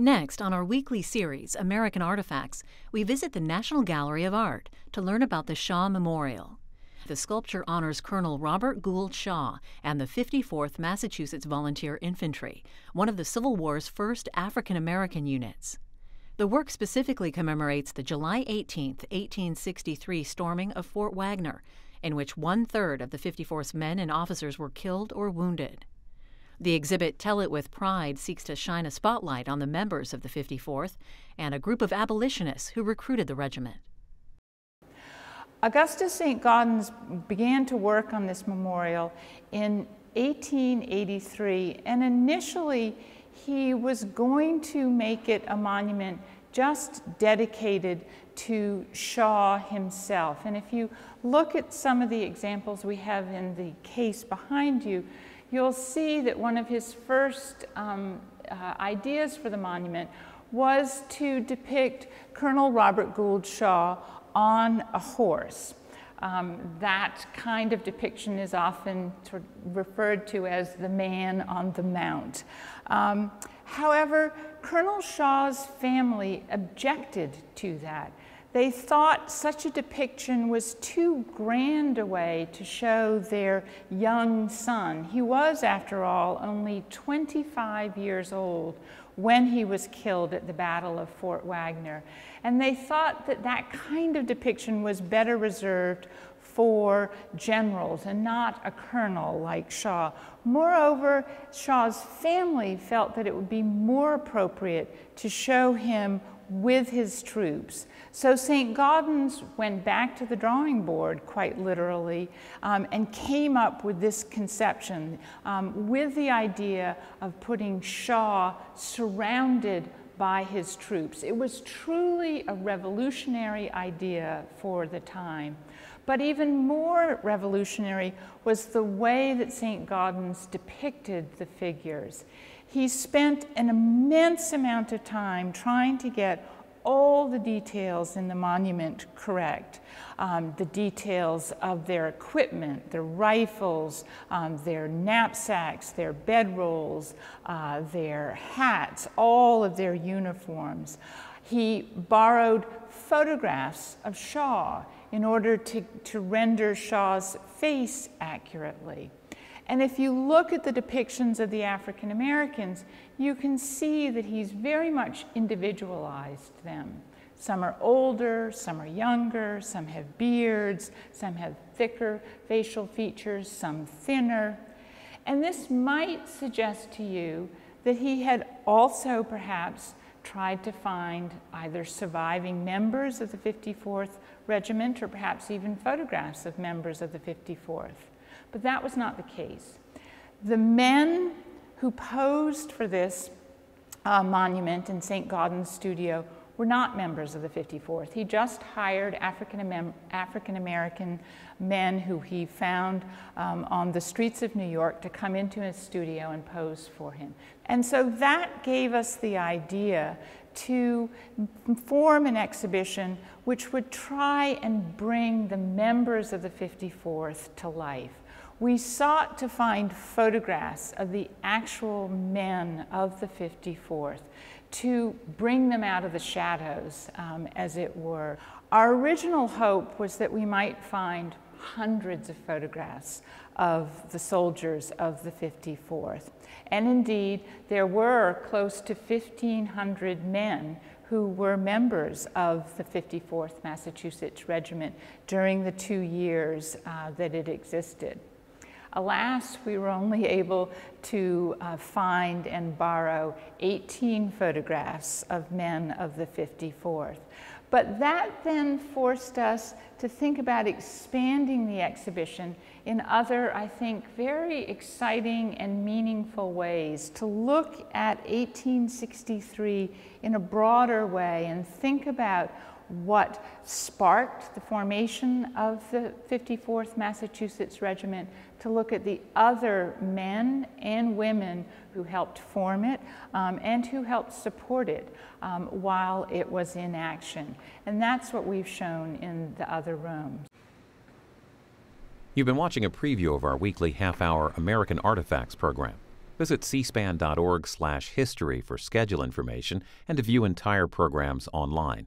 Next, on our weekly series, American Artifacts, we visit the National Gallery of Art to learn about the Shaw Memorial. The sculpture honors Colonel Robert Gould Shaw and the 54th Massachusetts Volunteer Infantry, one of the Civil War's first African American units. The work specifically commemorates the July 18, 1863 storming of Fort Wagner, in which one third of the 54th's men and officers were killed or wounded. The exhibit Tell It With Pride seeks to shine a spotlight on the members of the 54th and a group of abolitionists who recruited the regiment. Augustus St. Gaudens began to work on this memorial in 1883, and initially he was going to make it a monument just dedicated to Shaw himself. And if you look at some of the examples we have in the case behind you, you'll see that one of his first um, uh, ideas for the monument was to depict Colonel Robert Gould Shaw on a horse. Um, that kind of depiction is often referred to as the man on the mount. Um, however, Colonel Shaw's family objected to that. They thought such a depiction was too grand a way to show their young son. He was, after all, only 25 years old when he was killed at the Battle of Fort Wagner. And they thought that that kind of depiction was better reserved for generals and not a colonel like Shaw. Moreover, Shaw's family felt that it would be more appropriate to show him with his troops. So St. Gaudens went back to the drawing board, quite literally, um, and came up with this conception um, with the idea of putting Shaw surrounded by his troops. It was truly a revolutionary idea for the time. But even more revolutionary was the way that St. Gaudens depicted the figures. He spent an immense amount of time trying to get all the details in the monument correct. Um, the details of their equipment, their rifles, um, their knapsacks, their bedrolls, uh, their hats, all of their uniforms. He borrowed photographs of Shaw in order to, to render Shaw's face accurately. And if you look at the depictions of the African Americans, you can see that he's very much individualized them. Some are older, some are younger, some have beards, some have thicker facial features, some thinner. And this might suggest to you that he had also perhaps tried to find either surviving members of the 54th Regiment or perhaps even photographs of members of the 54th. But that was not the case. The men who posed for this uh, monument in St. Gaudens' studio were not members of the 54th. He just hired African, American men who he found um, on the streets of New York to come into his studio and pose for him. And so that gave us the idea to form an exhibition which would try and bring the members of the 54th to life we sought to find photographs of the actual men of the 54th to bring them out of the shadows, um, as it were. Our original hope was that we might find hundreds of photographs of the soldiers of the 54th. And indeed, there were close to 1,500 men who were members of the 54th Massachusetts Regiment during the two years uh, that it existed. Alas, we were only able to uh, find and borrow 18 photographs of men of the 54th. But that then forced us to think about expanding the exhibition in other, I think, very exciting and meaningful ways, to look at 1863 in a broader way and think about what sparked the formation of the 54th Massachusetts Regiment, to look at the other men and women who helped form it um, and who helped support it um, while it was in action. And that's what we've shown in the other rooms. You've been watching a preview of our weekly half hour American Artifacts program. Visit cspan.org/history for schedule information and to view entire programs online.